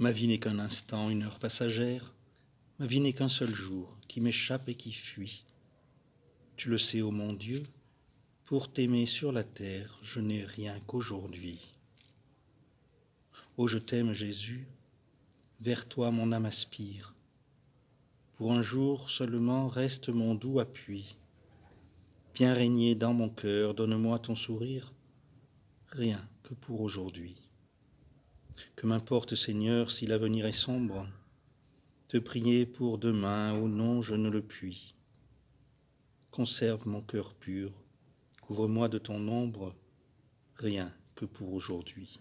Ma vie n'est qu'un instant, une heure passagère. Ma vie n'est qu'un seul jour qui m'échappe et qui fuit. Tu le sais, ô mon Dieu, pour t'aimer sur la terre, je n'ai rien qu'aujourd'hui. Ô je t'aime, Jésus, vers toi mon âme aspire. Pour un jour seulement reste mon doux appui. Viens régner dans mon cœur, donne-moi ton sourire, rien que pour aujourd'hui. Que m'importe, Seigneur, si l'avenir est sombre, te prier pour demain, ou non, je ne le puis. Conserve mon cœur pur, couvre-moi de ton ombre, rien que pour aujourd'hui.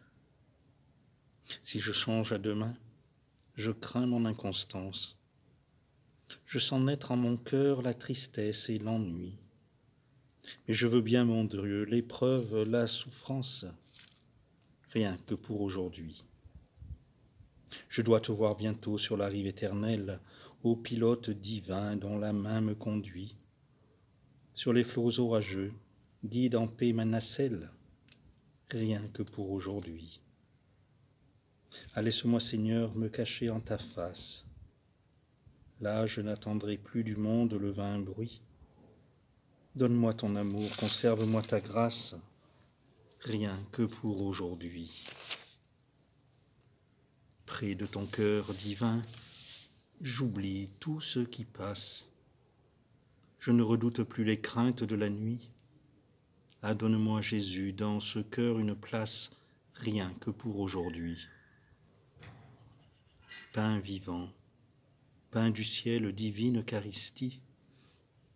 Si je change à demain, je crains mon inconstance. Je sens naître en mon cœur la tristesse et l'ennui. Mais je veux bien, mon Dieu, l'épreuve, la souffrance, rien que pour aujourd'hui. Je dois te voir bientôt sur la rive éternelle, ô pilote divin dont la main me conduit. Sur les flots orageux, guide en paix ma nacelle, rien que pour aujourd'hui. Ah, laisse-moi, Seigneur, me cacher en ta face. Là, je n'attendrai plus du monde le vain bruit. Donne-moi ton amour, conserve-moi ta grâce, rien que pour aujourd'hui. Près de ton cœur divin, j'oublie tout ce qui passe. Je ne redoute plus les craintes de la nuit. Ah, donne-moi, Jésus, dans ce cœur une place, rien que pour aujourd'hui. Pain vivant, pain du ciel, divine Eucharistie,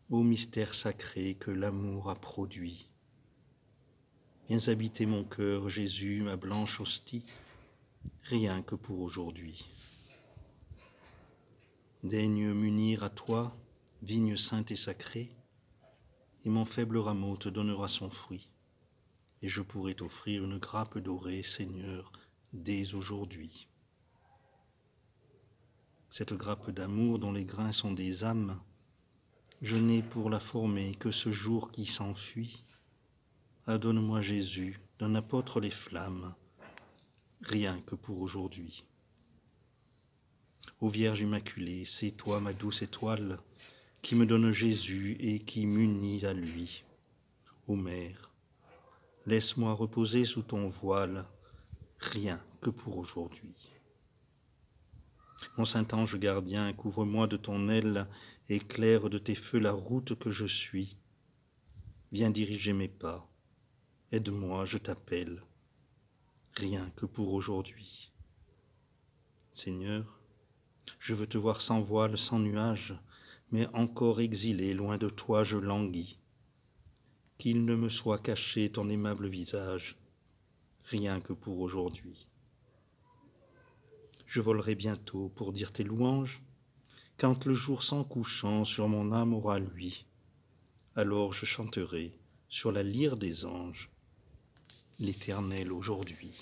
ô mystère sacré que l'amour a produit. Viens habiter mon cœur, Jésus, ma blanche hostie, rien que pour aujourd'hui. Daigne m'unir à toi, vigne sainte et sacrée, et mon faible rameau te donnera son fruit, et je pourrai t'offrir une grappe dorée, Seigneur, dès aujourd'hui. Cette grappe d'amour dont les grains sont des âmes, je n'ai pour la former que ce jour qui s'enfuit. Adonne-moi Jésus, d'un apôtre les flammes, rien que pour aujourd'hui. Ô Vierge Immaculée, c'est toi ma douce étoile, qui me donne Jésus et qui m'unit à lui. Ô Mère, laisse-moi reposer sous ton voile, rien que pour aujourd'hui. Mon saint ange gardien, couvre-moi de ton aile, éclaire de tes feux la route que je suis. Viens diriger mes pas, aide-moi, je t'appelle, rien que pour aujourd'hui. Seigneur, je veux te voir sans voile, sans nuage, mais encore exilé, loin de toi je languis. Qu'il ne me soit caché ton aimable visage, rien que pour aujourd'hui. Je volerai bientôt pour dire tes louanges, quand le jour s'en couchant sur mon âme aura lui. Alors je chanterai sur la lyre des anges l'éternel aujourd'hui.